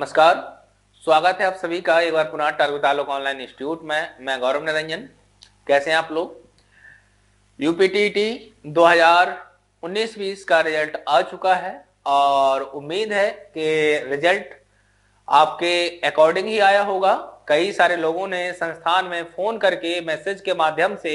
नमस्कार, स्वागत है आप सभी का एक बार पुनः टारगेट तालुक ऑनलाइन इंस्टीट्यूट में। मैं गौरव निरंजन। कैसे हैं आप लोग? यूपीटीटी 2019-20 का रिज़ल्ट आ चुका है और उम्मीद है कि रिज़ल्ट आपके अकॉर्डिंग ही आया होगा। कई सारे लोगों ने संस्थान में फ़ोन करके मैसेज के माध्यम से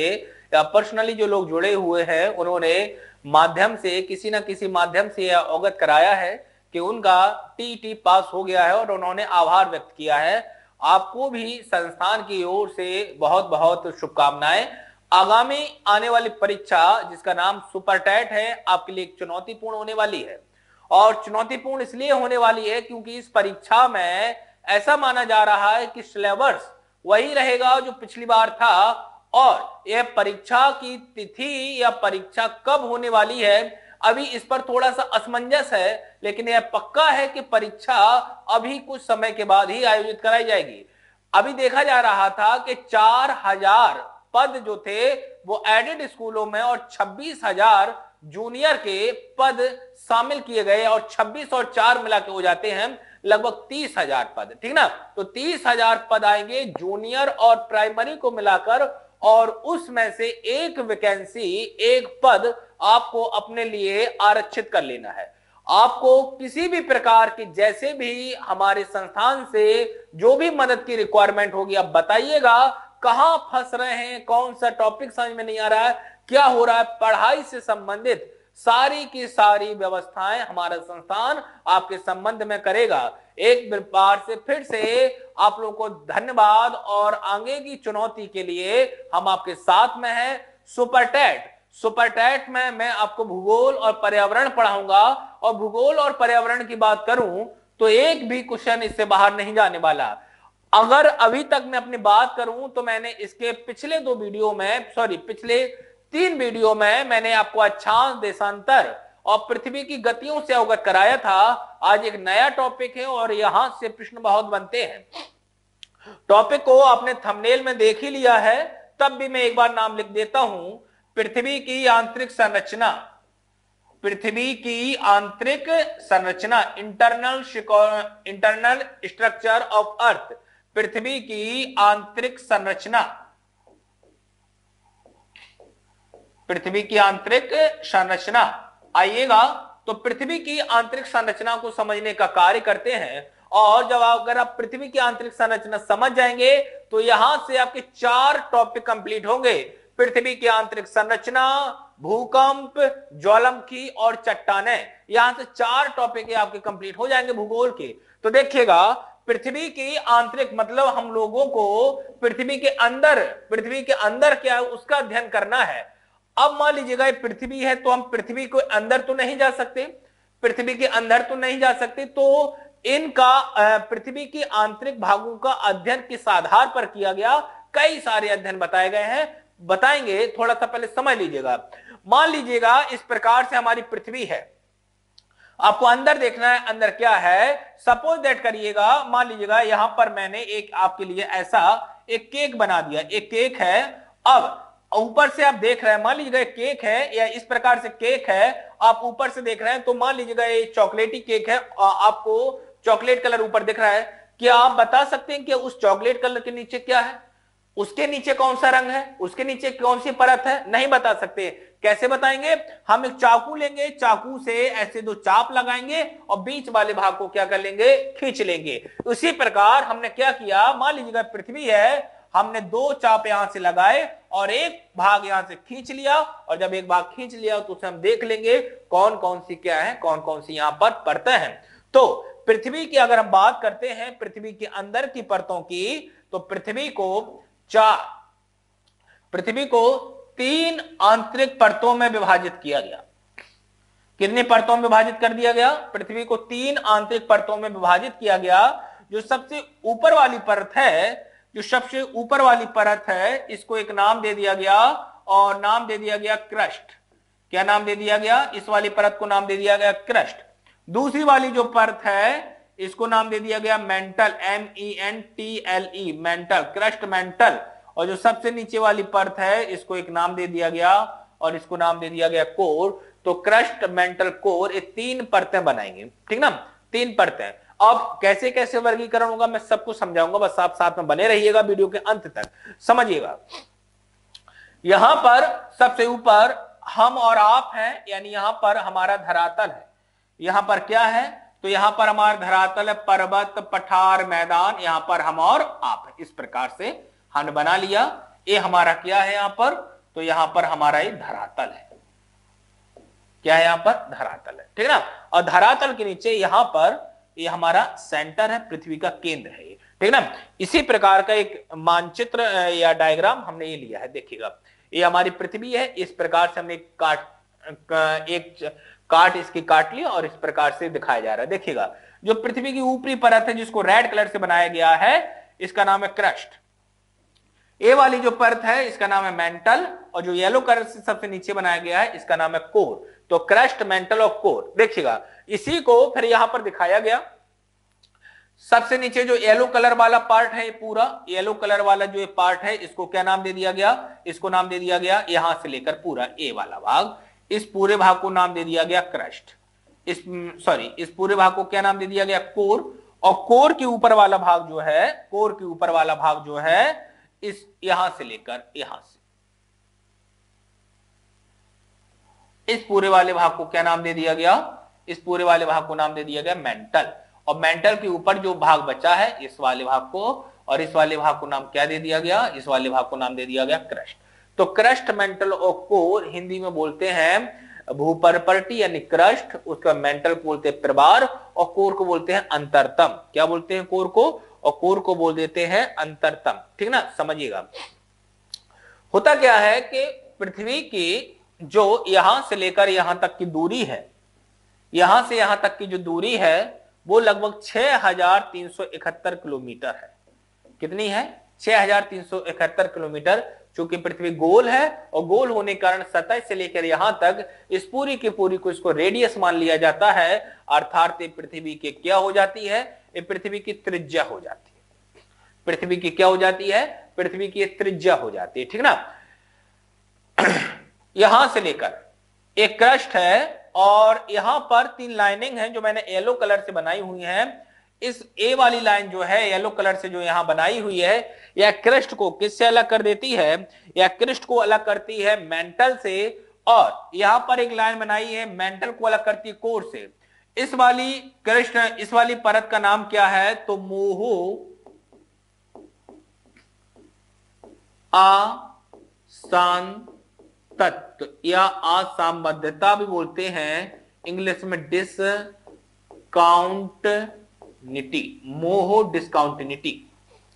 या पर्सनली जो लोग जुड़े हुए हैं, उन्होंने माध्यम से, किसी ना किसी माध्यम से अवगत कराया है कि उनका टी पास हो गया है और उन्होंने आभार व्यक्त किया है। आपको भी संस्थान की ओर से बहुत बहुत शुभकामनाएँ। आगामी आने वाली परीक्षा, जिसका नाम सुपर टैट है, आपके लिए चुनौतीपूर्ण होने वाली है। और चुनौतीपूर्ण इसलिए होने वाली है क्योंकि इस परीक्षा में ऐसा माना जा रहा है कि सिलेबस वही रहेगा जो पिछली बार था और यह परीक्षा की तिथि या परीक्षा कब होने वाली है अभी इस पर थोड़ा सा असमंजस है, लेकिन यह पक्का है कि परीक्षा अभी कुछ समय के बाद ही आयोजित कराई जाएगी। अभी देखा जा रहा था कि चार हज़ार पद जो थे, वो एडेड स्कूलों में और छब्बीस हज़ार जूनियर के पद शामिल किए गए और 26 और चार मिला के हो जाते हैं लगभग तीस हज़ार पद। ठीक ना? तो तीस हज़ार पद आएँगे जूनियर और प्राइमरी को मिलाकर और उसमें से एक वैकेंसी एक पद आपको अपने लिए आरक्षित कर लेना है। आपको किसी भी प्रकार की जैसे भी हमारे संस्थान से जो भी मदद की रिक्वायरमेंट होगी, आप बताइएगा, कहाँ फंस रहे हैं, कौन सा टॉपिक समझ में नहीं आ रहा है, क्या हो रहा है, पढ़ाई से संबंधित सारी की सारी व्यवस्थाएँ हमारा संस्थान आपके संबंध में करेगा। एक बार से फिर से आप लोगों को धन्यवाद और आगे की चुनौती के लिए हम आपके साथ में हैं। सुपर टेट सुपर टेट में मैं आपको भूगोल और पर्यावरण पढ़ाऊँगा और भूगोल और पर्यावरण की बात करूँ तो एक भी क्वेश्चन इससे बाहर नहीं जाने वाला। अगर अभी तक मैं अपनी बात करूँ तो मैंने इसके पिछले दो वीडियो में सॉरी पिछले तीन वीडियो में मैंने आपको अक्षांश देशांतर और पृथ्वी की गतियों से अवगत कराया था। आज एक नया टॉपिक है और यहाँ से प्रश्न बहुत बनते हैं। टॉपिक को आपने थंबनेल में देख ही लिया है, तब भी मैं एक बार नाम लिख देता हूँ। पृथ्वी की आंतरिक संरचना, पृथ्वी की आंतरिक संरचना internal internal structure of earth पृथ्वी की आंतरिक संरचना। पृथ्वी की आंतरिक संरचना। आइएगा तो पृथ्वी की आंतरिक संरचना को समझने का कार्य करते हैं, और जब आप अगर आप पृथ्वी की आंतरिक संरचना समझ जाएँगे तो यहाँ से आपके चार टॉपिक कंप्लीट होंगे। पृथ्वी की आंतरिक संरचना, भूकंप ज्वालामुखी और चट्टाने यहाँ से चार टॉपिक आपके कंप्लीट हो जाएँगे भूगोल के। तो देखिएगा, पृथ्वी की आंतरिक मतलब हम लोगों को पृथ्वी के अंदर, पृथ्वी के अंदर क्या है, उसका अध्ययन करना है। अब मान लीजिएगा पृथ्वी है तो हम पृथ्वी को अंदर तो नहीं जा सकते, पृथ्वी के अंदर तो नहीं जा सकते तो इनका पृथ्वी के आंतरिक भागों का अध्ययन किस आधार पर किया गया? कई सारे अध्ययन बताए गए हैं। बताएँगे थोड़ा सा पहले समझ लीजिएगा। मान लीजिएगा, इस प्रकार से हमारी पृथ्वी है। आपको अंदर देखना है, अंदर क्या है? सपोज़ दैट करिएगा, मान लीजिएगा, यहाँ पर मैंने एक, आपके लिए ऐसा एक केक बना दिया। एक केक है, अब ऊपर से आप देख रहे हैं, मान लीजिएगा केक है, या इस प्रकार से केक है, आप ऊपर से देख रहे हैं तो मान लीजिएगा ये चॉकलेटी केक है आपको चॉकलेट कलर ऊपर दिख रहा है। क्या आप बता सकते हैं कि उस चॉकलेट कलर के नीचे क्या है? उसके नीचे कौन सा रंग है? उसके नीचे कौन सी परत है? नहीं बता सकते। कैसे बताएँगे? हम एक चाकू लेंगे, चाकू से ऐसे दो चाप लगाएँगे और बीच वाले भाग को क्या कर लेंगे? खींच लेंगे। उसी प्रकार हमने क्या किया? मान लीजिएगा पृथ्वी है, हमने दो चाप यहाँ से लगाए और एक भाग यहाँ से खींच लिया और जब एक भाग खींच लिया तो उसे हम देख लेंगे कौन कौन सी क्या है कौन कौन सी यहाँ पर परतें हैं। तो पृथ्वी की अगर हम बात करते हैं, पृथ्वी के अंदर की परतों की तो पृथ्वी को चार पृथ्वी को तीन आंतरिक परतों में विभाजित किया गया। कितनी परतों में विभाजित कर दिया गया? पृथ्वी को तीन आंतरिक परतों में विभाजित किया गया, जो सबसे ऊपर वाली परत है, जो सबसे ऊपर वाली परत है, इसको एक नाम दे दिया गया और नाम दे दिया गया क्रस्ट। क्या नाम दे दिया गया? इस वाली परत को नाम दे दिया गया क्रस्ट। दूसरी वाली जो परत है इसको नाम दे दिया गया mantle M E N T L E mantle, crust mantle. और जो सबसे नीचे वाली परत है, इसको एक नाम दे दिया गया और इसको नाम दे दिया गया कोर। तो क्रस्ट, मेंटल, कोर, ये तीन परतें बनाएँगे। ठीक ना? तीन परतें। अब कैसे कैसे वर्गीकरण होगा, मैं सब कुछ समझाऊँगा, बस आप साथ में बने रहिएगा वीडियो के अंत तक। समझिएगा। यहाँ पर सबसे ऊपर हम और आप हैं, यानी यहाँ पर हमारा धरातल है। यहाँ पर क्या है? तो यहाँ पर हमारा धरातल पर्वत पठार मैदान, यहाँ पर हम और आप इस प्रकार से हमने बना लिया। ये हमारा क्या है यहाँ पर? तो यहाँ पर हमारा ये धरातल है। क्या है यहाँ पर? धरातल है। ठीक है ना? और धरातल के नीचे यहाँ पर ये हमारा सेंटर है, पृथ्वी का केंद्र है ठीक है ना? इसी प्रकार का एक मानचित्र या डायग्राम हमने ये लिया है। देखिएगा। ये हमारी पृथ्वी है। इस प्रकार से हमने काट एक काट इसकी काट ली और इस प्रकार से दिखाया जा रहा है। देखिएगा, जो पृथ्वी की ऊपरी परत है, जिसको रेड कलर से बनाया गया है, इसका नाम है क्रस्ट ए वाली जो परत है, इसका नाम है मेंटल और जो येलो कलर से सबसे नीचे बनाया गया है, इसका नाम है कोर तो क्रस्ट मेंटल और कोर देखिएगा, इसी को फिर यहाँ पर दिखाया गया। सबसे नीचे जो येलो कलर वाला पार्ट है पूरा येलो कलर वाला जो पार्ट है, इसको क्या नाम दे दिया गया? इसको नाम दे दिया गया यहाँ से लेकर पूरा ए वाला भाग। इस पूरे भाग को नाम दे दिया गया क्रस्ट। इस सॉरी इस पूरे भाग को क्या नाम दे दिया गया? कोर। और कोर के ऊपर वाला भाग जो है, कोर के ऊपर वाला भाग जो है, इस, यहाँ से लेकर यहाँ से। इस पूरे वाले भाग को क्या नाम दे दिया गया? इस पूरे वाले भाग को नाम दे दिया गया मेंटल। और मेंटल के ऊपर जो भाग बचा है, इस वाले भाग को, और इस वाले भाग को नाम क्या दे दिया गया? इस वाले भाग को नाम दे दिया गया क्रस्ट। तो क्रस्ट मेंटल और कोर हिंदी में बोलते हैं भूपरपर्टी यानी क्रस्ट, उसका मेंटल को बोलते हैं प्रबार और कोर को बोलते हैं अंतरतम। क्या बोलते हैं कोर को? और कोर को बोल देते हैं अंतरतम। ठीक ना? समझिएगा। होता क्या है कि पृथ्वी की जो यहाँ से लेकर यहाँ तक की दूरी है, यहाँ से यहाँ तक की जो दूरी है, वो लगभग 6371 किलोमीटर है। कितनी है? 6371 किलोमीटर, चूँकि पृथ्वी गोल है और गोल होने के कारण सतह से लेकर यहाँ तक इस पूरी की पूरी को इसको रेडियस मान लिया जाता है, अर्थात पृथ्वी की क्या हो जाती है? पृथ्वी की त्रिज्या हो जाती है। पृथ्वी की क्या हो जाती है? पृथ्वी की त्रिज्या हो जाती है, ठीक ना? यहाँ से लेकर, एक क्रस्ट है और यहाँ पर तीन लाइनिंग है जो मैंने येलो कलर से बनाई हुई है। इस ए वाली लाइन जो है येलो कलर से जो यहाँ बनाई हुई है, यह क्रिस्ट को किससे अलग कर देती है? यह क्रिस्ट को अलग करती है मेंटल से और यहाँ पर एक लाइन बनाई है मेंटल को अलग करती है कोर से। इस वाली कृष्ण इस वाली परत का नाम क्या है? तो मोहो आसान तत्व या असामबद्धता भी बोलते हैं इंग्लिश में डिस्काउंटनिटी मोहो डिस्काउंटनिटी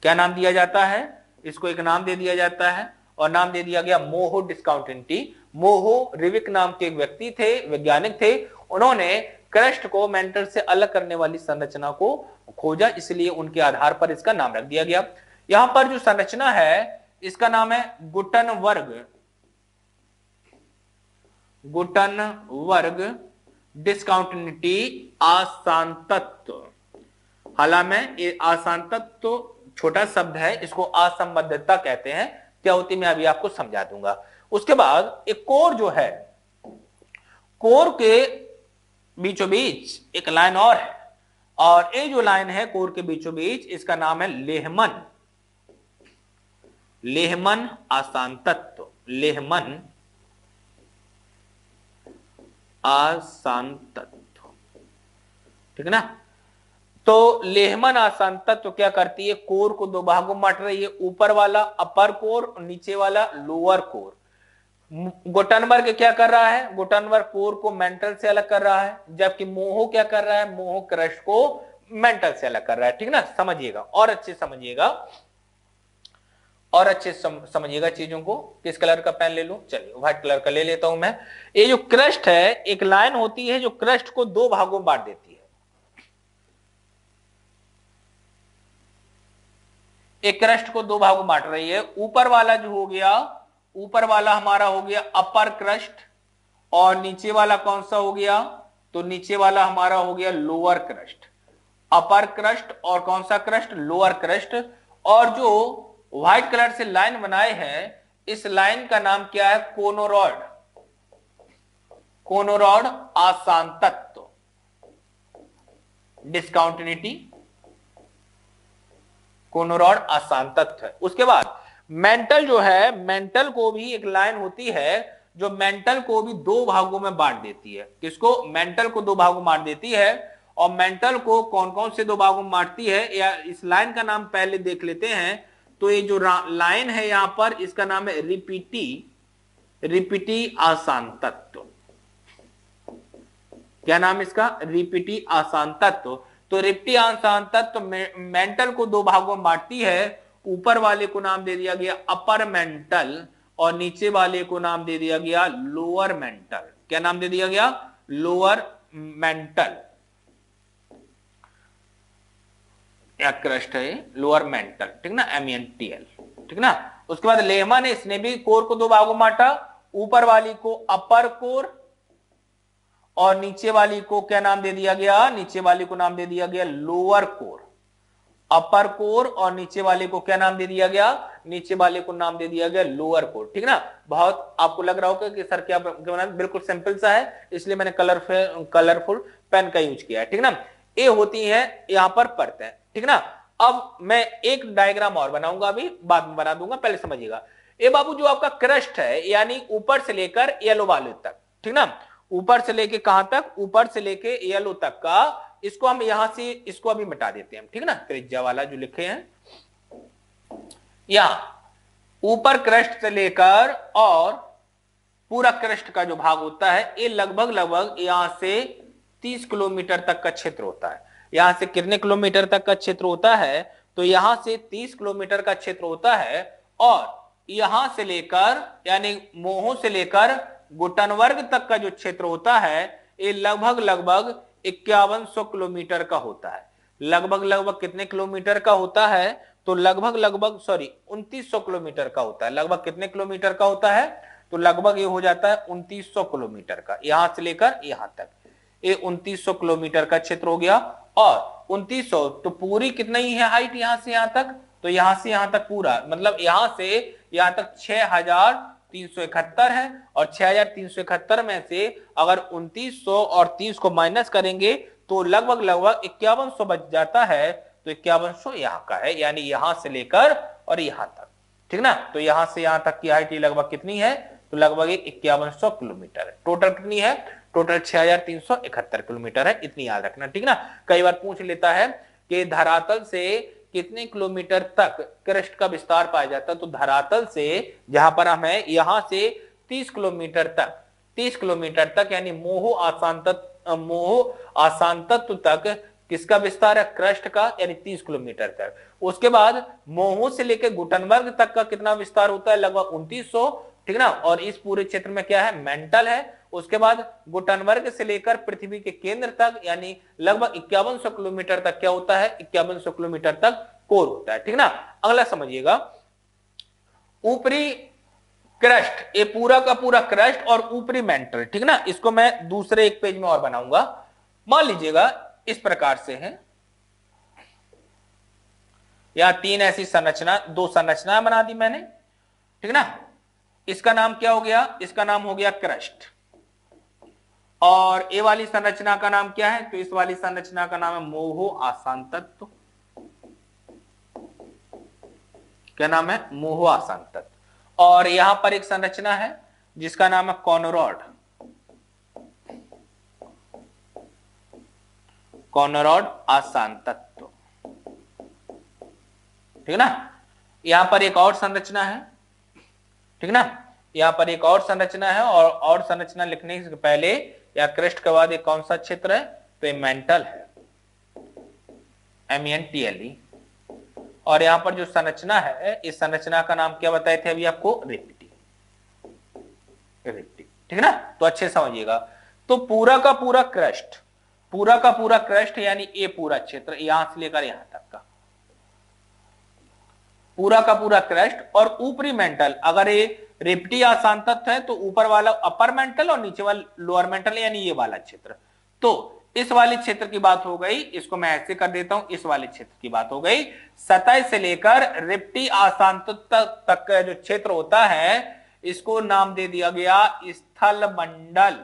क्या नाम दिया जाता है? इसको एक नाम दे दिया जाता है और नाम दे दिया गया मोहो डिस्काउंटनिटी मोहो रिविक नाम के एक व्यक्ति थे, वैज्ञानिक थे। उन्होंने क्रस्ट को मेंटल से अलग करने वाली संरचना को खोजा, इसलिए उनके आधार पर इसका नाम रख दिया गया। यहाँ पर जो संरचना है, इसका नाम है गुटन वर्ग। गुटन वर्ग डिस्काउंटिनिटी आसान तत्व। हालाँकि ये आसान तत्व छोटा शब्द है, इसको असंबद्धता कहते हैं। क्या होती मैं अभी आपको समझा दूँगा। उसके बाद एक कोर जो है, कोर के बीचों बीच एक लाइन और है। और ये जो लाइन है, कोर के बीचों बीच इसका नाम है लेहमन। लेहमन आसान तत्व लेहमन आसान तत्व ठीक है ना? तो लेहमन आसान तत्व क्या करती है? कोर को दो भागों बांट रही है। ऊपर वाला अपर कोर नीचे वाला लोअर कोर। गोटनबर्ग क्या कर रहा है? गोटनबर्ग कोर को मेंटल से अलग कर रहा है जबकि मोहो क्या कर रहा है? मोहो क्रश को मेंटल से अलग कर रहा है। ठीक ना? समझिएगा। और अच्छे समझिएगा। और अच्छे सम, समझिएगा चीज़ों को। किस कलर का पेन ले लू? चलिए व्हाइट कलर का ले लेता हूँ मैं। ये जो क्रस्ट है एक लाइन होती है जो क्रस्ट को दो भागों बांट देती है। एक क्रस्ट को दो भागों बांट रही है। ऊपर वाला जो हो गया, ऊपर वाला हमारा हो गया अपर क्रस्ट और नीचे वाला कौन सा हो गया? तो नीचे वाला हमारा हो गया लोअर क्रस्ट अपर क्रस्ट और कौन सा क्रस्ट लोअर क्रस्ट और जो व्हाइट कलर से लाइन बनाए हैं, इस लाइन का नाम क्या है? कोनोरॉड कोनोरॉड आसान तत्व। डिस्काउंटिनिटी कोनोरॉड आसान तत्व है उसके बाद, मेंटल जो है, मेंटल को भी एक लाइन होती है जो मेंटल को भी दो भागों में बांट देती है। किसको? मेंटल को दो भागों में बांट देती है और मेंटल को कौन कौन से दो भागों में बांटती है? या इस लाइन का नाम पहले देख लेते हैं। तो ये जो लाइन है यहाँ पर, इसका नाम है रिपीटी रिपीटी आसान तत्व। क्या नाम इसका? रिपीटी आसान तत्व। तो रिपीटी आसान तत्व मेंटल को दो भागों में बांटती है। ऊपर वाले को नाम दे दिया गया अपर मेंटल और नीचे वाले को नाम दे दिया गया लोअर मेंटल क्या नाम दे दिया गया? लोअर मेंटल है लोअर मेंटल ठीक ना? एम एन टी एल ठीक ना? उसके बाद लेहमा ने इसने भी कोर को दो भागों बांटा। ऊपर वाली को अपर कोर और नीचे वाली को क्या नाम दे दिया गया? नीचे वाली को नाम दे दिया गया लोअर कोर अपर कोर और नीचे वाले को क्या नाम दे दिया गया? नीचे वाले को नाम दे दिया गया लोअर कोर ठीक ना? बहुत आपको लग रहा होगा कि सर क्या बिल्कुल सिंपल सा है, इसलिए मैंने कलरफुल कलरफुल पेन का यूज़ किया है, ठीक ना? ये होती है यहाँ पर परतें, ठीक ना? अब मैं एक डायग्राम और बनाऊँगा अभी, बाद में बना दूँगा, पहले समझिएगा। ये बाबू, जो आपका क्रस्ट है, यानी ऊपर से लेकर येलो वाले तक, ठीक ना? ऊपर से लेके कहाँ तक? ऊपर से लेके येलो तक का। इसको हम यहाँ से, इसको अभी मिटा देते हैं ठीक ना? त्रिज्या वाला जो लिखे हैं। यहाँ, ऊपर क्रस्ट से लेकर और पूरा क्रस्ट का जो भाग होता है, ये लगभग लगभग यहाँ से 30 किलोमीटर तक का क्षेत्र होता है। यहाँ से कितने किलोमीटर तक का क्षेत्र होता है? तो यहाँ से 30 किलोमीटर का क्षेत्र होता है और यहाँ से लेकर, यानी मोहो से लेकर गुटनवर्ग तक का जो क्षेत्र होता है, ये लगभग लगभग इक्यावन किलोमीटर का होता है। लगभग लगभग कितने किलोमीटर का होता है? तो लगभग लगभग सॉरी उन्तीस किलोमीटर का होता है। लगभग कितने किलोमीटर का होता है? तो लगभग ये हो जाता है उन्तीस किलोमीटर का। यहाँ से लेकर यहाँ तक। ये उन्तीस किलोमीटर का क्षेत्र हो गया। और उन्तीस तो पूरी कितना ही है हाइट यहाँ से यहाँ तक? तो यहाँ से यहाँ तक पूरा मतलब यहाँ से यहाँ तक छह हज़ार तीन सौ इकहत्तर है और छह हज़ार तीन सौ इकहत्तर में से अगर उन्तीस सौ और तीस को माइनस करेंगे तो लगभग लगभग इक्यावन सौ बच जाता है। तो इक्यावन सौ यहाँ का है, यानी यहाँ से लेकर और यहाँ तक। ठीक ना? तो यहाँ से यहाँ तक की हाइट लगभग कितनी है? तो लगभग इक्यावन सौ किलोमीटर है। टोटल कितनी है? टोटल छह हज़ार तीन सौ इकहत्तर किलोमीटर है। इतनी याद रखना, ठीक ना? कई बार पूछ लेता है कि धरातल से कितने किलोमीटर तक क्रस्ट का विस्तार पाया जाता है? तो धरातल से जहाँ पर हम है, यहाँ से 30 किलोमीटर तक 30 किलोमीटर तक, यानी मोह आसान मोह आसान तक किसका विस्तार है? क्रस्ट का, यानी 30 किलोमीटर तक। उसके बाद मोह से लेकर गुटनवर्ग तक का कितना विस्तार होता है? लगभग उन्तीस ठीक ना? और इस पूरे क्षेत्र में क्या है? मेंटल है। उसके बाद गुटनवर्ग से लेकर पृथ्वी के केंद्र तक, यानी लगभग इक्यावन किलोमीटर तक क्या होता है? इक्यावन किलोमीटर तक कोर होता है, ठीक ना? अगला समझिएगा। ऊपरी क्रस्ट, ये पूरा का पूरा क्रस्ट और ऊपरी मेंटल, ठीक ना? इसको मैं दूसरे एक पेज में और बनाऊँगा। मान लीजिएगा, इस प्रकार से है। यहाँ तीन ऐसी संरचना, दो संरचना बना दी मैंने, ठीक ना? इसका नाम क्या हो गया? इसका नाम हो गया क्रस्ट। और ए वाली संरचना का नाम क्या है? तो इस वाली संरचना का नाम है मोहो आसान तत्व क्या नाम है? मोहो आसान तत्व और यहाँ पर एक संरचना है, जिसका नाम है कॉनोरॉड। कॉनोरॉड आसान तत्व ठीक ना? यहाँ पर एक और संरचना है। ठीक ना? यहाँ पर एक और संरचना है और और संरचना लिखने से पहले या क्रिस्ट के बाद एक कौन सा क्षेत्र है? तो ये मेंटल है। M N T L E और यहाँ पर जो संरचना है, इस संरचना का नाम क्या बताए थे अभी आपको? रिप्टी। रिप्टी। ठीक है ना? तो अच्छे समझिएगा। तो पूरा का पूरा क्रस्ट, पूरा का पूरा क्रस्ट यानी ये पूरा क्षेत्र, यहाँ से लेकर यहाँ पूरा का पूरा क्रस्ट और ऊपरी मेंटल। अगर ये रिप्टी आसान तत्व है तो ऊपर वाला अपर मेंटल और नीचे वाला लोअर मेंटल, यानी ये वाला क्षेत्र। तो इस वाले क्षेत्र की बात हो गई, इसको मैं ऐसे कर देता हूँ, इस वाले क्षेत्र की बात हो गई। सतह से लेकर रिप्टी आसान तक तक का जो क्षेत्र होता है, इसको नाम दे दिया गया स्थल मंडल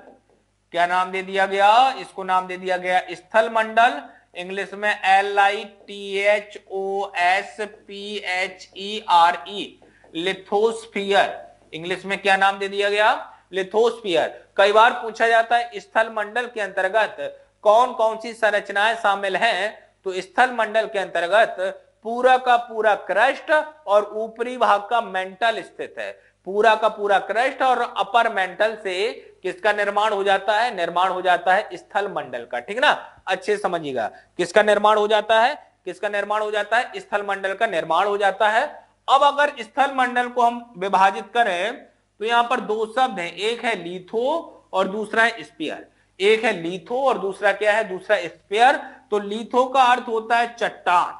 क्या नाम दे दिया गया? इसको नाम दे दिया गया स्थल मंडल इंग्लिश में L I T H O S P H E R E lithosphere English में क्या नाम दे दिया गया? लिथोस्फियर कई बार पूछा जाता है स्थल मंडल के अंतर्गत कौन कौन सी संरचनाएँ शामिल हैं? तो स्थल मंडल के अंतर्गत पूरा का पूरा क्रस्ट और ऊपरी भाग का मेंटल स्थित है। पूरा का पूरा क्रस्ट और अपर मेंटल से किसका निर्माण हो जाता है? निर्माण हो जाता है स्थल मंडल का, ठीक ना? अच्छे समझिएगा। किसका निर्माण हो जाता है? किसका निर्माण हो जाता है? स्थल मंडल का निर्माण हो जाता है। अब अगर स्थल मंडल को हम विभाजित करें तो यहाँ पर दो शब्द हैं। एक है लीथो और दूसरा है स्पियर। एक है लीथो और दूसरा क्या है? दूसरा स्पेयर। तो लीथो का अर्थ होता है चट्टान।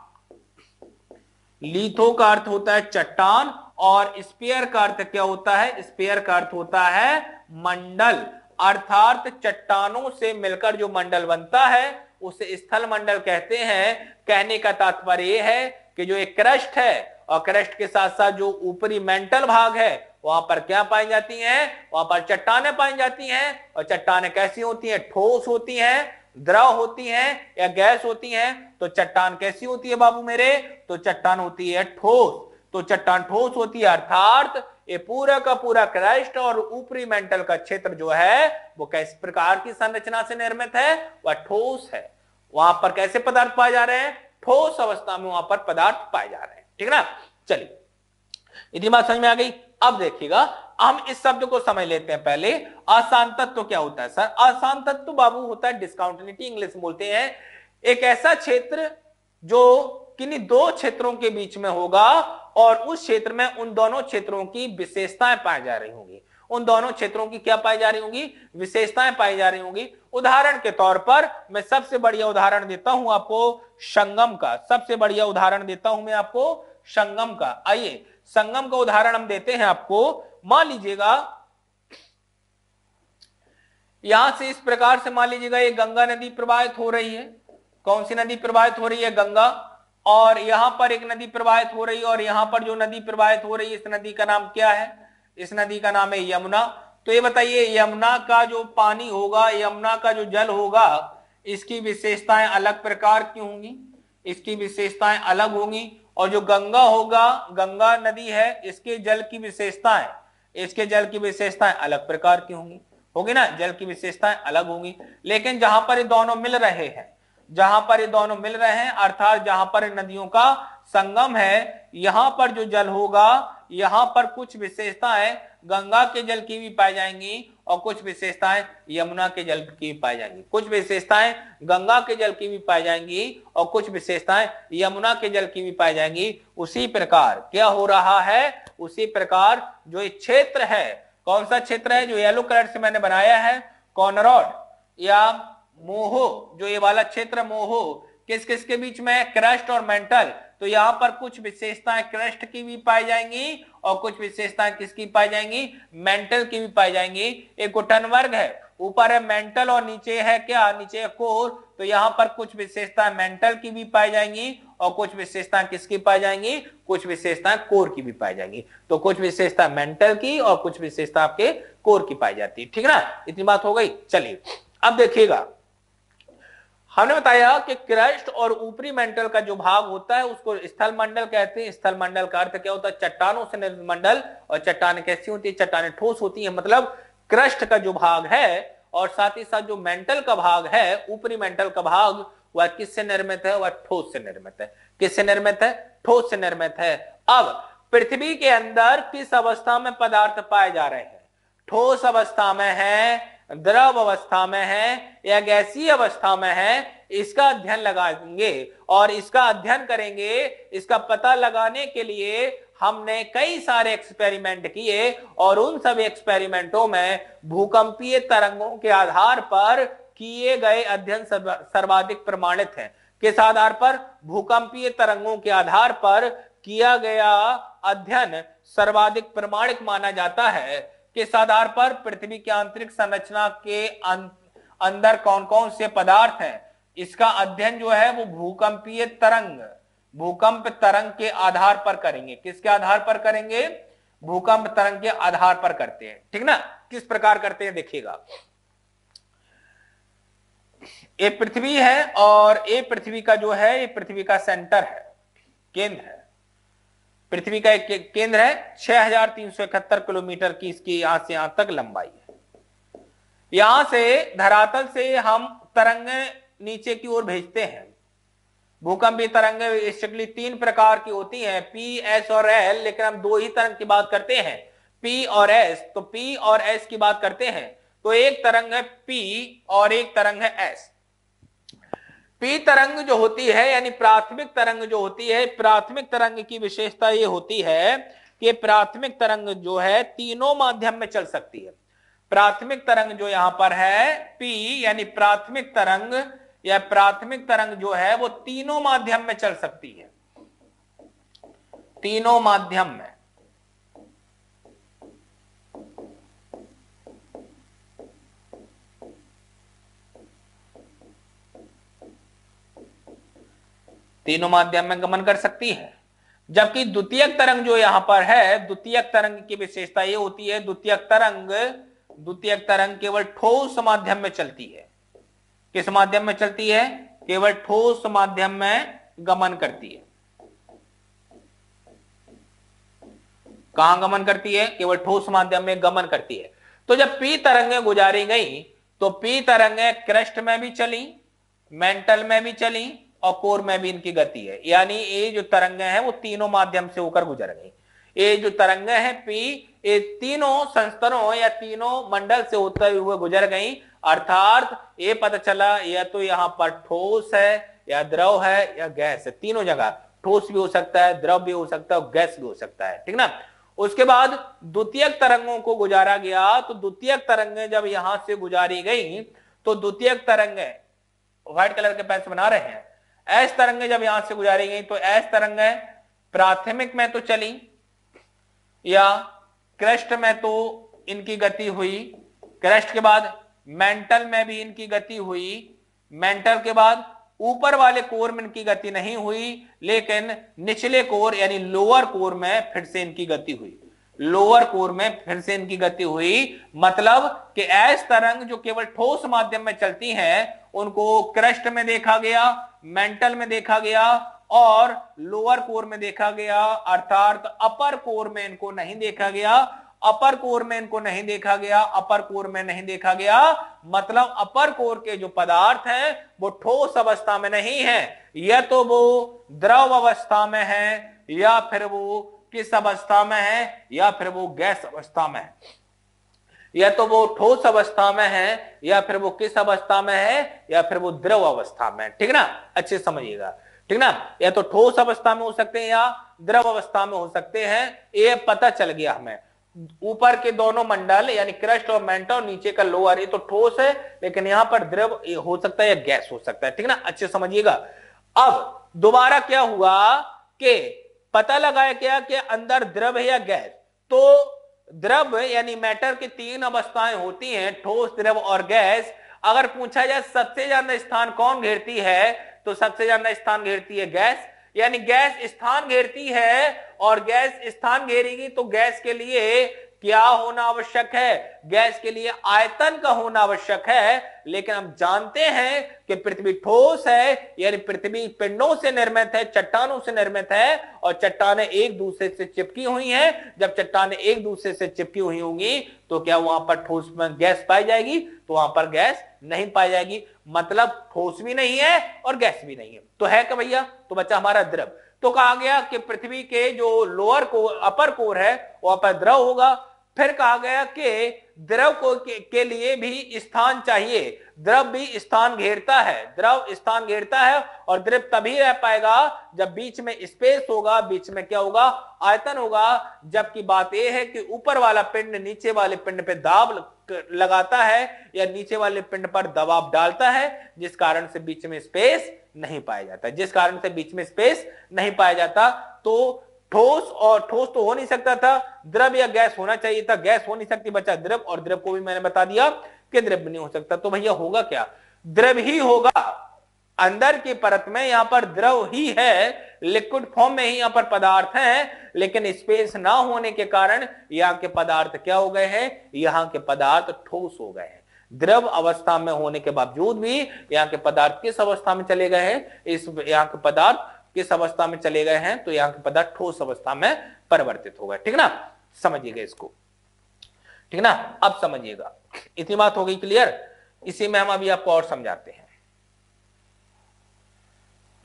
लीथो का अर्थ होता है चट्टान और स्पेयर का अर्थ क्या होता है? स्पेयर का अर्थ होता है मंडल। अर्थात चट्टानों से मिलकर जो मंडल बनता है, उसे स्थल मंडल कहते हैं। कहने का तात्पर्य यह है कि जो एक क्रस्ट है, और क्रस्ट के साथ साथ जो ऊपरी मेंटल भाग है, वहाँ पर क्या पाई जाती हैं? वहाँ पर चट्टाने पाई जाती हैं, और चट्टाने कैसी होती हैं? ठोस होती हैं, द्रव होती हैं, या गैस होती हैं। तो चट्टान कैसी होती है बाबू मेरे? तो चट्टान होती है ठोस। तो चट्टान ठोस होती है, अर्थात ये पूरा का पूरा क्रस्ट और ऊपरी मेंटल का क्षेत्र जो है, वो किस प्रकार की संरचना से निर्मित है, वह ठोस है। वहाँ पर कैसे पदार्थ पाए जा रहे हैं? ठोस अवस्था में वहाँ पर पदार्थ पाए जा रहे हैं। ठीक ना? चलिए इतनी बात समझ में आ गई, अब देखिएगा, हम इस शब्द को समझ लेते हैं पहले। आसान तत्व क्या होता है, सर? आसान तत्व बाबू होता है डिस्काउंटिनिटी इंग्लिश बोलते हैं, एक ऐसा क्षेत्र जो किन्हीं दो क्षेत्रों के बीच में होगा और उस क्षेत्र में उन दोनों क्षेत्रों की विशेषताएँ पाई जा रही होंगी। उन दोनों क्षेत्रों की क्या पाई जा रही होंगी? विशेषताएँ पाई जा रही होंगी। उदाहरण के तौर पर मैं सबसे बढ़िया उदाहरण देता हूँ आपको संगम का। सबसे बढ़िया उदाहरण देता हूँ मैं आपको संगम का। आइए, संगम का उदाहरण हम देते हैं आपको। मान लीजिएगा, यहाँ से इस प्रकार से मान लीजिएगा, ये गंगा नदी प्रवाहित हो रही है। कौन सी नदी प्रवाहित हो रही है? गंगा। और यहाँ पर एक नदी प्रवाहित हो रही है, और यहाँ पर जो नदी प्रवाहित हो रही है, इस नदी का नाम क्या है? इस नदी का नाम है यमुना। तो ये बताइए, यमुना का जो पानी होगा, यमुना का जो जल होगा, इसकी विशेषताएँ अलग प्रकार की होंगी? इसकी विशेषताएँ अलग होंगी। और जो गंगा होगा, गंगा नदी है, इसके जल की विशेषताएँ, इसके जल की विशेषताएँ अलग प्रकार की होंगी। होगी ना? जल की विशेषताएँ अलग होंगी। लेकिन जहाँ पर ये दोनों मिल रहे हैं जहाँ पर ये दोनों मिल रहे हैं, अर्थात जहाँ पर नदियों का संगम है, यहाँ पर जो जल होगा, यहाँ पर कुछ विशेषताएँ गंगा के जल की भी पाई जाएँगी और कुछ विशेषताएँ यमुना के जल की भी पाई जाएँगी। कुछ विशेषताएँ गंगा के जल की भी पाई जाएँगी और कुछ विशेषताएँ यमुना के जल की भी पाई जाएँगी। उसी प्रकार क्या हो रहा है? उसी प्रकार जो क्षेत्र है, कौन सा क्षेत्र है? जो येलो कलर से मैंने बनाया है, कॉनरॉड या मोहो, जो ये वाला क्षेत्र मोहो, किस किस के बीच में क्रस्ट और मेंटल। तो यहाँ पर कुछ विशेषताएँ क्रस्ट की भी पाई जाएँगी और कुछ विशेषताएँ किसकी पाई जाएँगी? मेंटल की भी पाई जाएँगी। एक गुटन वर्ग है। ऊपर है मेंटल और नीचे है क्या? नीचे है कोर। तो यहाँ पर कुछ विशेषताएँ मेंटल की भी पाई जाएँगी और कुछ विशेषताएँ किसकी पाई जाएँगी? कुछ विशेषताएँ कोर की भी पाई जाएँगी। तो कुछ विशेषता मेंटल की और कुछ विशेषता आपके कोर की पाई जाती है। ठीक ना? इतनी बात हो गई। चलिए। अब देखिएगा। हमने बताया कि क्रस्ट और ऊपरी मेंटल का जो भाग होता है, उसको स्थल मंडल कहते हैं। स्थल मंडल का अर्थ क्या होता है? चट्टानों से निर्मित मंडल और चट्टाने कैसी होती है? चट्टाने ठोस होती है। मतलब क्रस्ट का जो भाग है और साथ ही साथ जो मेंटल का भाग है, ऊपरी मेंटल का भाग, वह किससे निर्मित है? वह ठोस से निर्मित है। किससे निर्मित है? ठोस से निर्मित है। अब पृथ्वी के अंदर किस अवस्था में पदार्थ पाए जा रहे हैं? ठोस अवस्था में है द्रव अवस्था में है या गैसीय अवस्था में है, इसका अध्ययन लगाएँगे। और इसका अध्ययन करेंगे, इसका पता लगाने के लिए हमने कई सारे एक्सपेरिमेंट किए और उन सब एक्सपेरिमेंटों में भूकंपीय तरंगों के आधार पर किए गए अध्ययन सर्वाधिक प्रमाणित है। किस आधार पर? भूकंपीय तरंगों के आधार पर किया गया अध्ययन सर्वाधिक प्रमाणिक माना जाता है। किस आधार पर पृथ्वी की आंतरिक संरचना के अं-, अंदर कौन कौन से पदार्थ हैं? इसका अध्ययन जो है वो भूकंपीय तरंग भूकंप तरंग के आधार पर करेंगे। किसके आधार पर करेंगे? भूकंप तरंग के आधार पर करते हैं। ठीक ना? किस प्रकार करते हैं देखिएगा। ये पृथ्वी है और ये पृथ्वी का जो है ये पृथ्वी का सेंटर है केंद्र है। पृथ्वी का एक केंद्र है, छह किलोमीटर की इसकी यहाँ से यहाँ तक लंबाई है। यहाँ से धरातल से हम तरंग नीचे की ओर भेजते हैं। भूकंपी तरंग बेसिकली तीन प्रकार की होती हैं पी एस और एल लेकिन हम दो ही तरंग की बात करते हैं। पी और एस तो पी और एस की बात करते हैं तो एक तरंग है पी और एक तरंग है एस पी तरंग जो होती है, यानी प्राथमिक तरंग जो होती है, प्राथमिक तरंग की विशेषता ये होती है कि प्राथमिक तरंग जो है तीनों माध्यम में चल सकती है। प्राथमिक तरंग जो यहाँ पर है पी यानी प्राथमिक तरंग या प्राथमिक तरंग जो है, वो तीनों माध्यम में चल सकती है। तीनों माध्यम में। तीनों माध्यम में गमन कर सकती है। जबकि द्वितीय तरंग जो यहाँ पर है द्वितीय तरंग की विशेषता ये होती है द्वितीय तरंग द्वितीय तरंग केवल ठोस माध्यम में चलती है। किस माध्यम में चलती है? केवल ठोस माध्यम में गमन करती है। कहाँ गमन करती है? केवल ठोस माध्यम में गमन करती है। तो जब पी तरंगे गुजारी गई तो पी तरंगे क्रस्ट में भी चली, मेंटल में भी चली और कोर में भी इनकी गति है। यानी ये जो तरंगे हैं, वो तीनों माध्यम से होकर गुजर गई। ये जो तरंगे हैं पी ये तीनों संस्तरों या तीनों मंडल से होते हुए गुजर गई। अर्थात ये पता चला या तो यहाँ पर ठोस है, या द्रव है, या गैस है। तीनों जगह ठोस भी हो सकता है, द्रव भी हो सकता है गैस भी हो सकता है। ठीक ना? उसके बाद द्वितीय तरंगों को गुजारा गया। तो द्वितीय तरंगे जब यहाँ से गुजारी गई तो द्वितीय तरंगे व्हाइट कलर के पेन बना रहे हैं। एस तरंगे जब यहाँ से गुजारी गई तो एस तरंगे प्राथमिक में तो चली, या क्रस्ट में तो इनकी गति हुई। क्रस्ट के बाद मेंटल में भी इनकी गति हुई। मेंटल के बाद ऊपर वाले कोर में इनकी गति नहीं हुई, लेकिन निचले कोर यानी लोअर कोर में फिर से इनकी गति हुई। लोअर कोर में फिर से इनकी गति हुई। मतलब कि एस तरंग जो केवल ठोस माध्यम में चलती हैं, उनको क्रस्ट में देखा गया मेंटल में देखा गया और लोअर कोर में देखा गया, अर्थात अपर कोर में इनको नहीं देखा गया अपर कोर में इनको नहीं देखा गया अपर कोर में नहीं देखा गया। मतलब अपर कोर के जो पदार्थ हैं, वो ठोस अवस्था में नहीं है। या तो वो द्रव अवस्था में है, या फिर वो किस अवस्था में है, या फिर वो गैस अवस्था में है। या तो वो ठोस अवस्था में है, या फिर वो किस अवस्था में है, या फिर वो द्रव अवस्था में ठीक ना? अच्छे समझिएगा। ठीक ना? या तो ठोस अवस्था में हो सकते हैं या द्रव अवस्था में हो सकते हैं। ये पता चल गया हमें। ऊपर के दोनों मंडल, यानी क्रस्ट और मेंटल नीचे का लोअर, ये तो ठोस है, लेकिन यहाँ पर द्रव हो सकता है या गैस हो सकता है। ठीक ना? अच्छे समझिएगा। अब दोबारा क्या हुआ कि पता लगाया क्या कि अंदर द्रव है या गैस? तो द्रव यानी मैटर की तीन अवस्थाएँ होती हैं, ठोस द्रव और गैस। अगर पूछा जाए सबसे ज़्यादा स्थान कौन घेरती है तो सबसे ज़्यादा स्थान घेरती है गैस। यानी गैस स्थान घेरती है और गैस स्थान घेरेगी तो गैस के लिए क्या होना आवश्यक है? गैस के लिए आयतन का होना आवश्यक है, लेकिन हम जानते हैं कि पृथ्वी ठोस है, यानी पृथ्वी पिंडों से निर्मित है, चट्टानों से निर्मित है, और चट्टाने एक दूसरे से चिपकी हुई हैं। जब चट्टाने एक दूसरे से चिपकी हुई होंगी तो क्या वहाँ पर ठोस में गैस पाई जाएगी? तो वहाँ पर गैस नहीं पाई जाएगी। मतलब ठोस भी नहीं है और गैस भी नहीं है। तो है क्या भैया? तो बच्चा हमारा द्रव। तो कहा गया कि पृथ्वी के जो लोअर कोर अपर कोर है, वहाँ पर द्रव होगा। फिर कहा गया कि द्रव को के, के लिए भी स्थान चाहिए। द्रव भी स्थान घेरता है। द्रव स्थान घेरता है और द्रव तभी रह पाएगा जब बीच में स्पेस होगा बीच में क्या होगा? आयतन होगा। जबकि बात यह है कि ऊपर वाला पिंड नीचे वाले पिंड पे दाब लगाता है या नीचे वाले पिंड पर दबाव डालता है जिस कारण से बीच में स्पेस नहीं पाया जाता। जिस कारण से बीच में स्पेस नहीं पाया जाता तो ठोस और ठोस तो हो नहीं सकता था। द्रव या गैस होना चाहिए था। गैस हो नहीं सकती बच्चा द्रव और द्रव को भी मैंने बता दिया कि द्रव नहीं हो सकता। तो भैया होगा क्या? द्रव ही होगा। अंदर की परत में यहाँ पर द्रव ही है। लिक्विड फॉर्म में ही यहाँ पर पदार्थ है, लेकिन स्पेस ना होने के कारण यहाँ के पदार्थ क्या हो गए हैं? यहाँ के पदार्थ ठोस हो गए हैं। द्रव अवस्था में होने के बावजूद भी यहाँ के पदार्थ किस अवस्था में चले गए हैं? इस यहाँ के पदार्थ किस अवस्था में चले गए हैं तो यहाँ के पदार्थ ठोस अवस्था में परिवर्तित हो गए। ठीक ना? समझिएगा इसको। ठीक ना? अब समझिएगा। इतनी बात हो गई क्लियर? इसी में हम अभी आपको और समझाते हैं।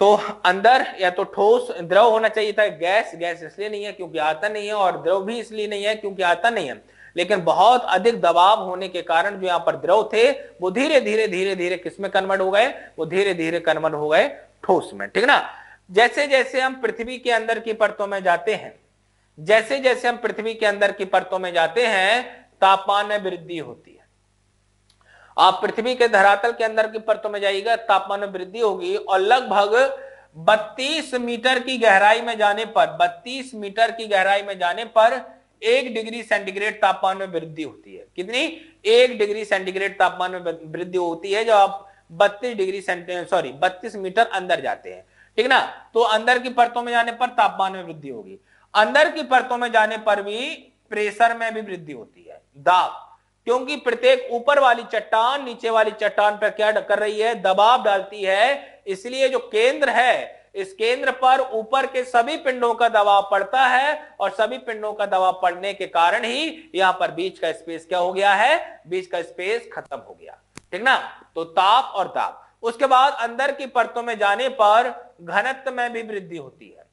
तो अंदर या तो ठोस द्रव होना चाहिए था, गैस गैस इसलिए नहीं है क्योंकि आता नहीं है, और द्रव भी इसलिए नहीं है क्योंकि आता नहीं है। लेकिन बहुत अधिक दबाव होने के कारण जो यहाँ पर द्रव थे, वो धीरे धीरे धीरे धीरे किसमें कन्वर्ट हो गए? वो धीरे धीरे कन्वर्ट हो गए ठोस में। ठीक ना? जैसे जैसे हम पृथ्वी के अंदर की परतों में जाते हैं जैसे जैसे हम पृथ्वी के अंदर की परतों में जाते हैं, तापमान में वृद्धि होती है। आप पृथ्वी के धरातल के अंदर की परतों में जाइएगा, तापमान में वृद्धि होगी और लगभग 32 मीटर की गहराई में जाने पर 32 मीटर की गहराई में जाने पर एक डिग्री सेंटीग्रेड तापमान में वृद्धि होती है। कितनी? एक डिग्री सेंटीग्रेड तापमान में वृद्धि होती है जब आप बत्तीस डिग्री सॉरी, बत्तीस मीटर अंदर जाते हैं। ठीक ना? तो अंदर की परतों में जाने पर तापमान में वृद्धि होगी। अंदर की परतों में जाने पर भी प्रेशर में भी वृद्धि होती है। दाब। क्योंकि प्रत्येक ऊपर वाली चट्टान, नीचे वाली चट्टान पर क्या कर रही है? दबाव डालती है। इसलिए जो केंद्र है, इस केंद्र पर ऊपर के सभी पिंडों का दबाव पड़ता है और सभी पिंडों का दबाव पड़ने के कारण ही यहाँ पर बीच का स्पेस क्या हो गया है? बीच का स्पेस खत्म हो गया। ठीक ना? तो ताप और ताप उसके बाद अंदर की परतों में जाने पर घनत्व में भी वृद्धि होती है।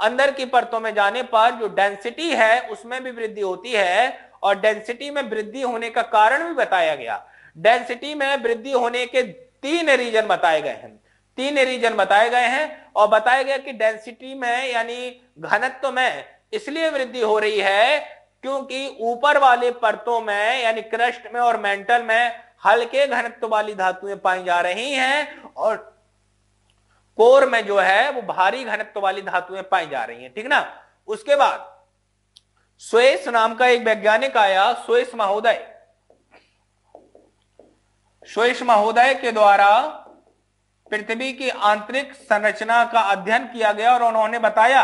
अंदर की परतों में जाने पर जो डेंसिटी है, उसमें भी वृद्धि होती है और डेंसिटी में वृद्धि होने का कारण भी बताया गया। डेंसिटी में वृद्धि होने के तीन रीजन बताए गए हैं। तीन रीजन बताए गए हैं और बताया गया कि डेंसिटी में, यानी घनत्व में इसलिए वृद्धि हो रही है क्योंकि ऊपर वाले परतों में, यानी क्रस्ट में और मेंटल में हल्के घनत्व वाली धातुएँ पाई जा रही हैं और कोर में जो है वो भारी घनत्व वाली धातुएँ पाई जा रही हैं, ठीक ना? उसके बाद स्वेस नाम का एक वैज्ञानिक आया स्वेस महोदय। स्वेस महोदय के द्वारा पृथ्वी की आंतरिक संरचना का अध्ययन किया गया और उन्होंने बताया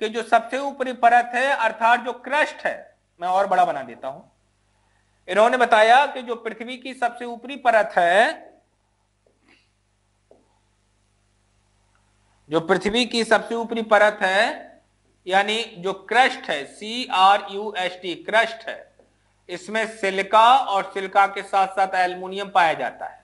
कि जो सबसे ऊपरी परत है, अर्थात जो क्रस्ट है, मैं और बड़ा बना देता हूँ। इन्होंने बताया कि जो पृथ्वी की सबसे ऊपरी परत है, जो पृथ्वी की सबसे ऊपरी परत है, यानी जो क्रस्ट है C R U S T crust है, इसमें सिलिका और सिलिका के साथ साथ एल्यूमिनियम पाया जाता है।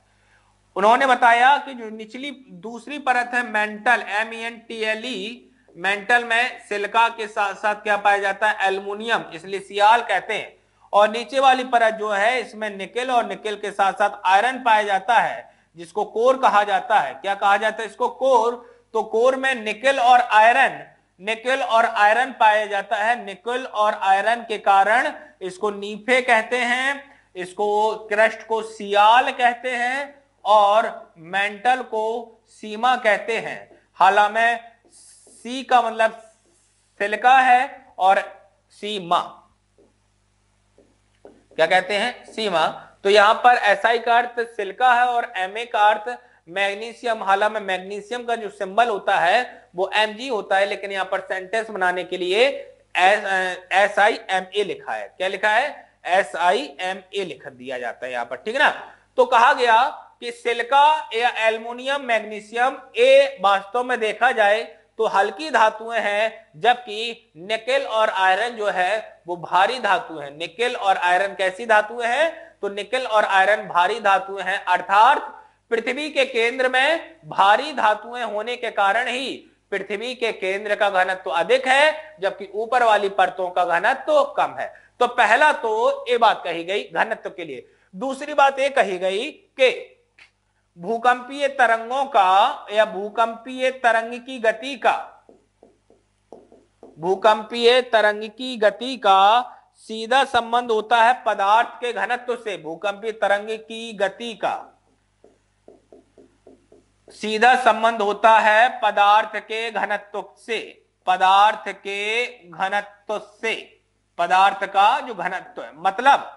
उन्होंने बताया कि जो निचली, दूसरी परत है, mantle M N T L E mantle में सिलिका के साथ साथ क्या पाया जाता है? एल्यूमिनियम, इसलिए सियाल कहते हैं। और नीचे वाली परत जो है, इसमें निकल और निकल के साथ साथ आयरन पाया जाता है, जिसको कोर कहा जाता है। क्या कहा जाता है इसको? कोर। तो कोर में निकल और आयरन, निकल और आयरन पाया जाता है। निकल और आयरन के कारण इसको नीफे कहते हैं, इसको क्रस्ट को सियाल कहते हैं और मेंटल को सीमा कहते हैं। हालाँकि सी का मतलब सिलिका है और सीमा। क्या कहते हैं? सीमा। तो यहाँ पर एसआई का अर्थ सिल्का है और एम ए का अर्थ मैग्नीशियम। हालाँकि मैग्नीशियम का जो सिंबल होता है, वो एम जी होता है, लेकिन यहाँ पर सेंटेंस बनाने के लिए एस आई एम ए लिखा है। क्या लिखा है? एस आई एम ए लिख दिया जाता है यहाँ पर। ठीक है ना? तो कहा गया कि सिल्का या एल्युमिनियम, मैग्नीशियम ए वास्तव में देखा जाए तो हल्की धातुएँ हैं, जबकि निकेल और आयरन जो है, वो भारी धातु है। निकेल और आयरन कैसी धातुएँ हैं? तो निकेल और आयरन भारी धातुएँ हैं, अर्थात पृथ्वी के केंद्र में भारी धातुएँ होने के कारण ही पृथ्वी के केंद्र का घनत्व तो अधिक है, जबकि ऊपर वाली परतों का घनत्व तो कम है। तो पहला तो ये बात कही गई घनत्व के लिए। दूसरी बात ये कही गई कि भूकंपीय तरंगों का या भूकंपीय तरंग की गति का। भूकंपीय तरंग की गति का सीधा संबंध होता है पदार्थ के घनत्व से, भूकंपीय तरंग की गति का। सीधा संबंध होता है पदार्थ के घनत्व से, पदार्थ के घनत्व से। पदार्थ का जो घनत्व है मतलब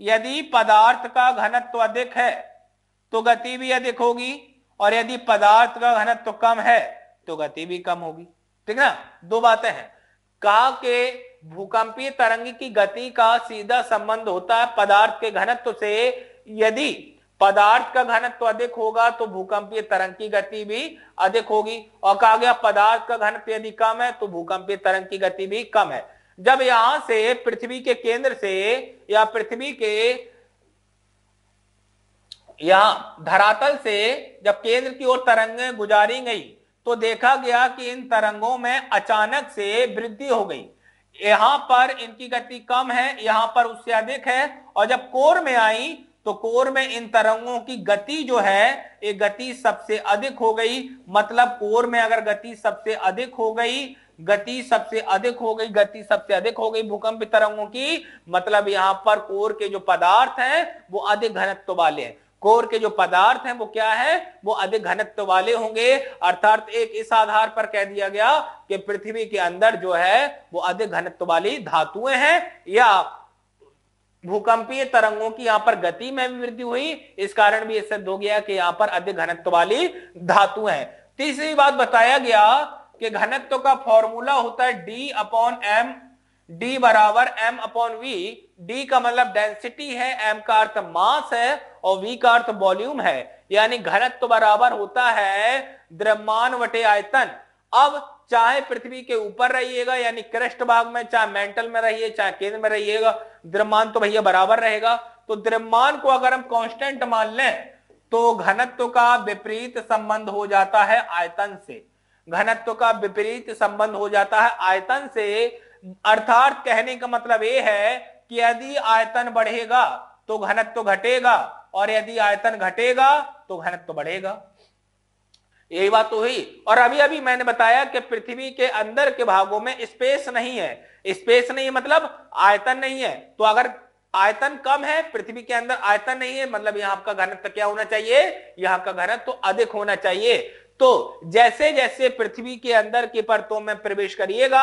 यदि पदार्थ का घनत्व अधिक है तो गति भी अधिक होगी और यदि पदार्थ का घनत्व तो कम है तो गति भी कम होगी। ठीक ना? दो बातें हैं। कहा के भूकंपीय तरंग की गति का सीधा संबंध होता है पदार्थ के घनत्व से। यदि पदार्थ का घनत्व तो अधिक होगा तो भूकंपीय तरंग की गति भी अधिक होगी। और कहा गया पदार्थ का घनत्व यदि कम है तो भूकंपीय तरंग की गति भी कम है। जब यहाँ से पृथ्वी के केंद्र से या पृथ्वी के यहाँ धरातल से जब केंद्र की ओर तरंगें गुजारी गई तो देखा गया कि इन तरंगों में अचानक से वृद्धि हो गई। यहाँ पर इनकी गति कम है, यहाँ पर उससे अधिक है, और जब कोर में आई तो कोर में इन तरंगों की गति जो है, ये गति सबसे अधिक हो गई। मतलब कोर में अगर गति सबसे अधिक हो गई, गति सबसे अधिक हो गई, गति सबसे अधिक हो गई भूकंप तरंगों की मतलब यहाँ पर कोर के जो पदार्थ हैं, वो अधिक घनत्व वाले हैं। कोर के जो पदार्थ हैं, वो क्या है? वो अधिक घनत्व वाले होंगे। अर्थात एक इस आधार पर कह दिया गया कि पृथ्वी के अंदर जो है, वो अधिक घनत्व वाली धातुएँ हैं। या भूकंपीय तरंगों की यहाँ पर गति में भी वृद्धि हुई। इस कारण भी सिद्ध हो गया कि यहाँ पर अधिक घनत्व वाली धातु है। तीसरी बात बताया गया कि घनत्व का फॉर्मूला होता है डी अपॉन एम डी बराबर एम अपॉन वी डी का मतलब डेंसिटी है एम का अर्थ मास है। और वी का अर्थ वॉल्यूम है, यानी घनत्व तो बराबर होता है द्रव्यमान वटे आयतन। अब चाहे पृथ्वी के ऊपर रहिएगा, यानी कृष्ट भाग में, चाहे मेंटल में रहिए, चाहे केंद्र में रहिएगा, द्रव्यमान तो भैया बराबर रहेगा। तो द्रव्यमान को अगर हम कांस्टेंट मान लें तो घनत्व का विपरीत संबंध हो जाता है आयतन से। घनत्व का विपरीत संबंध हो जाता है आयतन से। अर्थात कहने का मतलब यह है कि यदि आयतन बढ़ेगा तो घनत्व घटेगा और यदि आयतन घटेगा तो घनत्व बढ़ेगा। यही बात तो हुई। और अभी अभी मैंने बताया कि पृथ्वी के अंदर के भागों में स्पेस नहीं है। स्पेस नहीं है मतलब आयतन नहीं है। तो अगर आयतन कम है, पृथ्वी के अंदर आयतन नहीं है मतलब यहाँ का घनत्व क्या होना चाहिए? यहाँ का घनत्व तो अधिक होना चाहिए। तो जैसे जैसे पृथ्वी के अंदर की परतों में प्रवेश करिएगा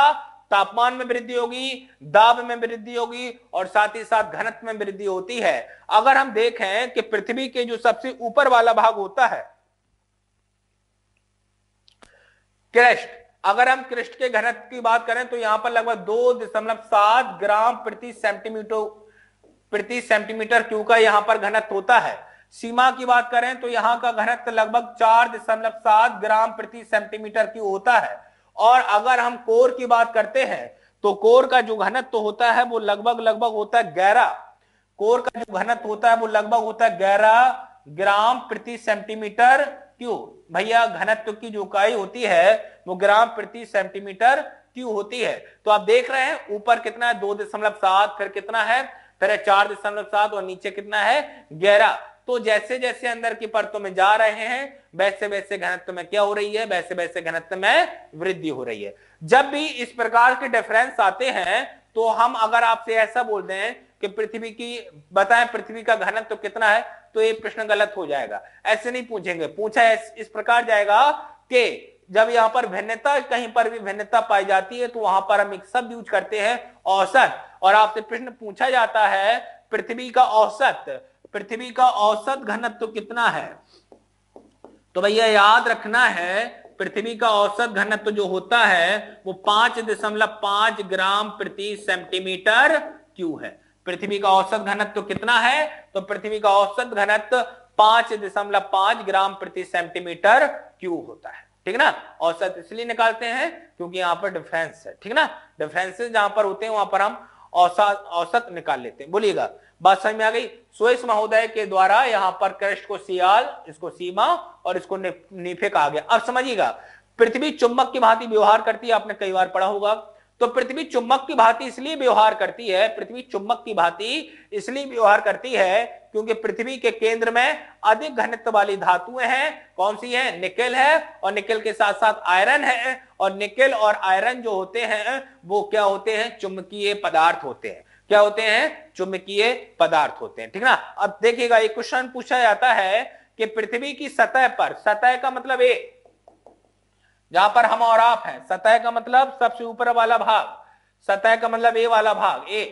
तापमान में वृद्धि होगी, दाब में वृद्धि होगी और साथ ही साथ घनत्व में वृद्धि होती है। अगर हम देखें कि पृथ्वी के जो सबसे ऊपर वाला भाग होता है, क्रिस्ट, अगर हम क्रिस्ट के घनत्व की बात करें तो यहाँ पर लगभग दो दशमलव सात ग्राम प्रति सेंटीमीटर प्रति सेंटीमीटर क्यू का यहाँ पर घनत्व होता है। सीमा की बात करें तो यहाँ का घनत्व लगभग चार दशमलव सात ग्राम प्रति सेंटीमीटर क्यू होता है। और अगर हम कोर की बात करते हैं तो कोर का जो घनत्व होता है वो लगभग लगभग होता है ग्यारह। कोर का जो घनत्व होता है वो लगभग होता है ग्यारह ग्राम प्रति सेंटीमीटर क्यों भैया, घनत्व की जो इकाई होती है, वो ग्राम प्रति सेंटीमीटर क्यों होती है। तो आप देख रहे हैं, ऊपर कितना है? दो दशमलव सात, फिर कितना है? फिर चार दशमलव सात और नीचे कितना है? ग्यारह। तो जैसे जैसे अंदर की परतों में जा रहे हैं, वैसे वैसे घनत्व में क्या हो रही है? वैसे वैसे घनत्व में वृद्धि हो रही है। जब भी इस प्रकार के डिफरेंस आते हैं तो हम अगर आपसे ऐसा बोल दें कि पृथ्वी की, बताएँ पृथ्वी का घनत्व तो कितना है तो ये प्रश्न गलत हो जाएगा। ऐसे नहीं पूछेंगे। पूछा इस प्रकार जाएगा कि जब यहाँ पर भिन्नता, कहीं पर भी भिन्नता पाई जाती है तो वहाँ पर हम एक शब्द यूज़ करते हैं, औसत। और आपसे प्रश्न पूछा जाता है, पृथ्वी का औसत पृथ्वी का औसत घनत्व कितना है? तो भैया याद रखना है, पृथ्वी का औसत घनत्व जो होता है, वो पाँच दशमलव पाँच ग्राम प्रति सेंटीमीटर क्यू है। पृथ्वी का औसत घनत्व कितना है? तो पृथ्वी का औसत घनत्व पाँच दशमलव पाँच ग्राम प्रति सेंटीमीटर क्यू होता है। ठीक ना? औसत इसलिए निकालते हैं क्योंकि यहाँ पर डिफरेंस है। ठीक ना? डिफरेंसेस जहाँ पर होते हैं, वहाँ पर हम औसत औसत निकाल लेते हैं। बोलिएगा बात समझ में आ गई? सोइस महोदय के द्वारा यहाँ पर कृष्ण को सियाल, इसको सीमा और इसको नीफे कहा गया। अब समझिएगा, पृथ्वी चुंबक की भांति व्यवहार करती है, आपने कई बार पढ़ा होगा। तो पृथ्वी चुंबक की भांति इसलिए व्यवहार करती है, पृथ्वी चुंबक की भांति इसलिए व्यवहार करती है, क्योंकि पृथ्वी के केंद्र में अधिक घनत्व वाली धातुएँ हैं। कौन सी है? निकेल है, और निकेल के साथ साथ आयरन है, और निकेल और आयरन जो होते हैं, वो क्या होते हैं? चुंबकीय पदार्थ होते हैं। क्या होते हैं? चुंबकीय पदार्थ होते हैं, ठीक ना? अब देखिएगा, एक क्वेश्चन पूछा जाता है कि पृथ्वी की सतह पर, सतह का मतलब ए, जहाँ पर हम और आप हैं, सतह का मतलब सबसे ऊपर वाला भाग, सतह का मतलब ए वाला भाग, ए,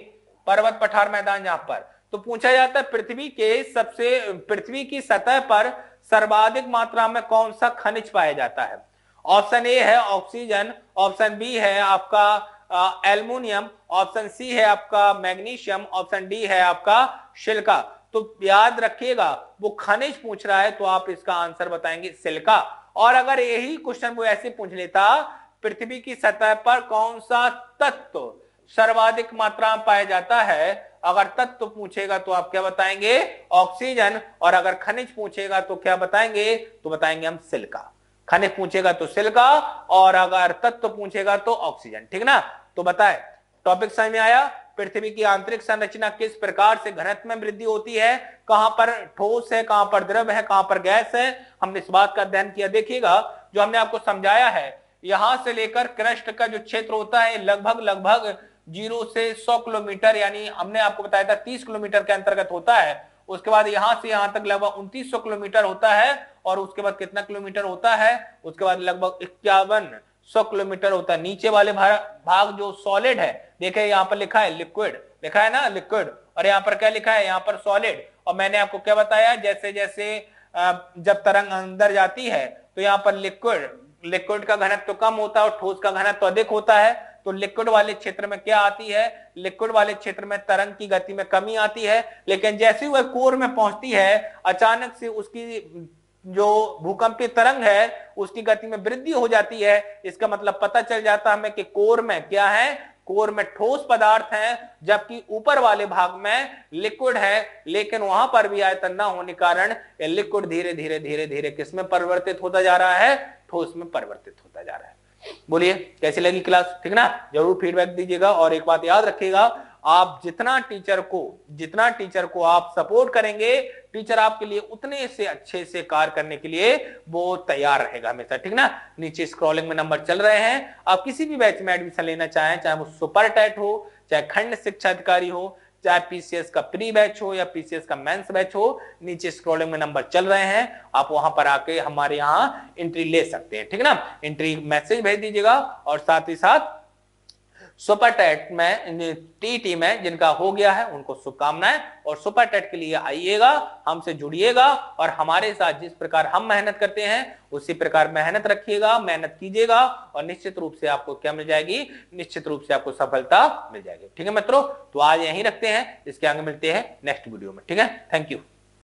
पर्वत पठार मैदान यहाँ पर। तो पूछा जाता है, पृथ्वी के सबसे, पृथ्वी की सतह पर सर्वाधिक मात्रा में कौन सा खनिज पाया जाता है? ऑप्शन ए है ऑक्सीजन, ऑप्शन बी है आपका एल्यूमिनियम, ऑप्शन सी है आपका मैग्नीशियम, ऑप्शन डी है आपका शिल्का तो याद रखिएगा, वो खनिज पूछ रहा है तो आप इसका आंसर बताएँगे सिल्का। और अगर यही क्वेश्चन वो ऐसे पूछ लेता, पृथ्वी की सतह पर कौन सा तत्व सर्वाधिक मात्रा में पाया जाता है? अगर तत्व पूछेगा तो आप क्या बताएँगे? ऑक्सीजन। और अगर खनिज पूछेगा तो क्या बताएँगे? तो बताएँगे हम सिल्का। खनिज पूछेगा तो सिल्का। और अगर तत्व पूछेगा तो ऑक्सीजन। ठीक ना? तो बताए टॉपिक समझ में आया? पृथ्वी की आंतरिक संरचना किस प्रकार से घनत्व में वृद्धि होती है? कहाँ पर ठोस है, कहाँ पर द्रव है, कहाँ पर गैस है? हमने इस बात का अध्ययन किया। देखिएगा, जो हमने आपको समझाया है, यहाँ से लेकर क्रस्ट का जो क्षेत्र होता है, लगभग लगभग ज़ीरो से सौ किलोमीटर, यानी हमने आपको बताया था तीस किलोमीटर के अंतर्गत होता है। उसके बाद यहाँ से यहाँ तक लगभग उनतीस किलोमीटर होता है, और उसके बाद कितना किलोमीटर होता है? उसके बाद लगभग इक्यावन सौ किलोमीटर होता है। नीचे वाले भाग जो सॉलिड है, देखे यहाँ पर लिखा है लिक्विड लिखा है ना? लिक्विड और यहाँ पर क्या लिखा है? यहाँ पर सॉलिड और मैंने आपको क्या बताया? जैसे जैसे जब तरंग अंदर जाती है तो यहाँ पर लिक्विड लिक्विड का घनत्व तो कम होता है और ठोस का घनत्व तो अधिक होता है। तो लिक्विड वाले क्षेत्र में क्या आती है? लिक्विड वाले क्षेत्र में तरंग की गति में कमी आती है। लेकिन जैसे वह कोर में पहुँचती है, अचानक से उसकी जो भूकंपीय तरंग है, उसकी गति में वृद्धि हो जाती है। इसका मतलब पता चल जाता हमें कि कोर में क्या है? कोर में ठोस पदार्थ है, जबकि ऊपर वाले भाग में लिक्विड है। लेकिन वहाँ पर भी आयतन न होने कारण लिक्विड धीरे धीरे धीरे धीरे किसमें परिवर्तित होता जा रहा है? ठोस में परिवर्तित होता जा रहा है। बोलिए, कैसी लगी क्लास? ठीक ना? ज़रूर फीडबैक दीजिएगा और एक बात याद रखिएगा आप जितना टीचर को, जितना टीचर को आप सपोर्ट करेंगे टीचर आपके लिए उतने से अच्छे से कार्य करने के लिए वो तैयार रहेगा हमेशा, ठीक ना? नीचे स्क्रॉलिंग में नंबर चल रहे हैं। आप किसी भी बैच में एडमिशन लेना चाहें, चाहे वो सुपर टेट हो, चाहे खंड शिक्षा अधिकारी हो, चाहे पीसीएस का प्री बैच हो या पीसीएस का मेंस बैच हो, नीचे स्क्रॉलिंग में नंबर चल रहे हैं। आप वहाँ पर आके हमारे यहाँ एंट्री ले सकते हैं, ठीक ना? एंट्री मैसेज भेज दीजिएगा और साथ ही साथ सुपर टेट में टीटी में जिनका हो गया है, उनको शुभकामनाएँ और सुपर टेट के लिए आइएगा, हमसे जुड़िएगा और हमारे साथ जिस प्रकार हम मेहनत करते हैं, उसी प्रकार मेहनत रखिएगा, मेहनत कीजिएगा और निश्चित रूप से आपको क्या मिल जाएगी? निश्चित रूप से आपको सफलता मिल जाएगी। ठीक है मित्रों तो आज यही रखते हैं, इसके आगे मिलते हैं नेक्स्ट वीडियो में। ठीक है? Thank you